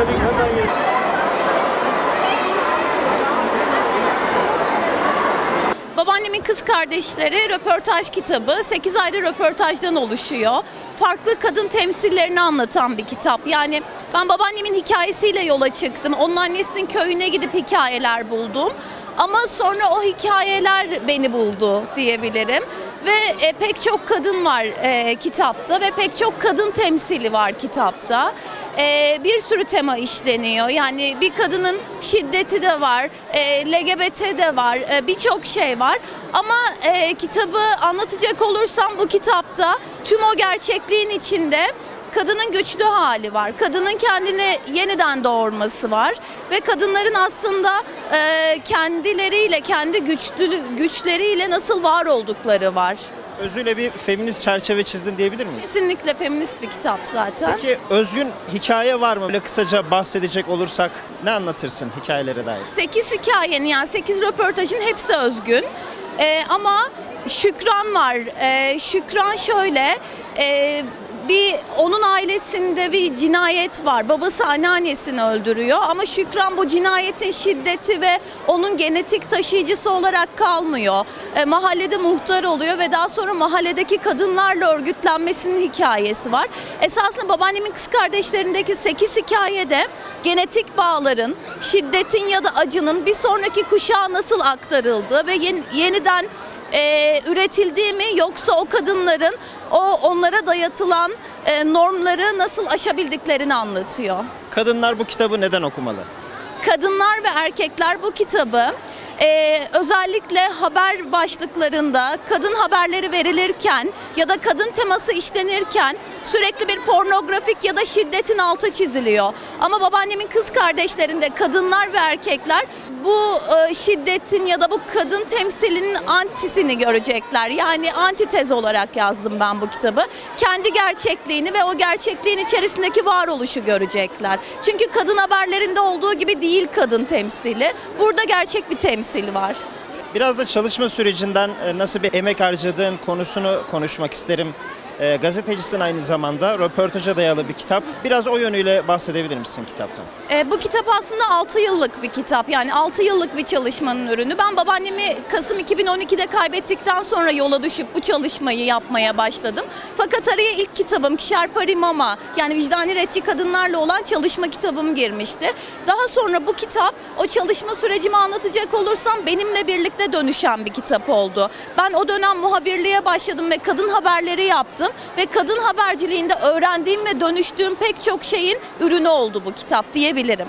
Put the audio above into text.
Senin hemen. Babaannemin kız kardeşleri röportaj kitabı 8 ayrı röportajdan oluşuyor. Farklı kadın temsillerini anlatan bir kitap. Yani ben babaannemin hikayesiyle yola çıktım. Onun annesinin köyüne gidip hikayeler buldum. Ama sonra o hikayeler beni buldu diyebilirim. Ve e, pek çok kadın var e, kitapta ve pek çok kadın temsili var kitapta. E, bir sürü tema işleniyor. Yani bir kadının şiddeti de var, e, LGBT de var, e, birçok şey var. Ama e, kitabı anlatacak olursam bu kitapta tüm o gerçekliğin içinde kadının güçlü hali var. Kadının kendini yeniden doğurması var ve kadınların aslında e, kendileriyle, kendi güçlü güçleriyle nasıl var oldukları var. Özüyle bir feminist çerçeve çizdin diyebilir miyiz? Kesinlikle feminist bir kitap zaten. Peki özgün hikaye var mı? Böyle kısaca bahsedecek olursak ne anlatırsın hikayelere dair? 8 hikayenin yani 8 röportajın hepsi özgün. Ee, ama Şükran var. Ee, Şükran şöyle e, bir onun ailesinde bir cinayet var. Babası anneannesini öldürüyor ama Şükran bu cinayetin şiddeti ve onun genetik taşıyıcısı olarak kalmıyor. E, mahallede muhtar oluyor ve daha sonra mahalledeki kadınlarla örgütlenmesinin hikayesi var. Esasında babaannemin kız kardeşlerindeki 8 hikayede genetik bağların, şiddetin ya da acının bir sonraki kuşağa nasıl aktarıldığı ve yeni- yeniden e, üretildiği mi yoksa o kadınların o onlara dayatılan e, normları nasıl aşabildiklerini anlatıyor. Kadınlar bu kitabı neden okumalı? Kadınlar ve erkekler bu kitabı e, özellikle haber başlıklarında kadın haberleri verilirken ya da kadın teması işlenirken sürekli bir pornografik ya da şiddetin altı çiziliyor. Ama babaannemin kız kardeşlerinde kadınlar ve erkekler bu e, şiddetin ya da bu kadın temsilinin antisini görecekler. Yani antitez olarak yazdım ben bu kitabı. Kendi gerçekliğini ve o gerçekliğin içerisindeki varoluşu görecekler. Çünkü kadın haberlerinde olduğu gibi değil kadın temsili. Burada gerçek bir temsil var. Biraz da çalışma sürecinden e, nasıl bir emek harcadığın konusunu konuşmak isterim. E, gazetecisin aynı zamanda. Röportaja dayalı bir kitap. Biraz o yönüyle bahsedebilir misin kitaptan? E, bu kitap aslında 6 yıllık bir kitap. Yani 6 yıllık bir çalışmanın ürünü. Ben babaannemi Kasım 2012'de kaybettikten sonra yola düşüp bu çalışmayı yapmaya başladım. Fakat araya ilk kitabım Kişer Pari Mama yani vicdani retçi kadınlarla olan çalışma kitabım girmişti. Daha sonra bu kitap o çalışma sürecimi anlatacak olursam benimle birlikte dönüşen bir kitap oldu. Ben o dönem muhabirliğe başladım ve kadın haberleri yaptım ve kadın haberciliğinde öğrendiğim ve dönüştüğüm pek çok şeyin ürünü oldu bu kitap diyebilirim.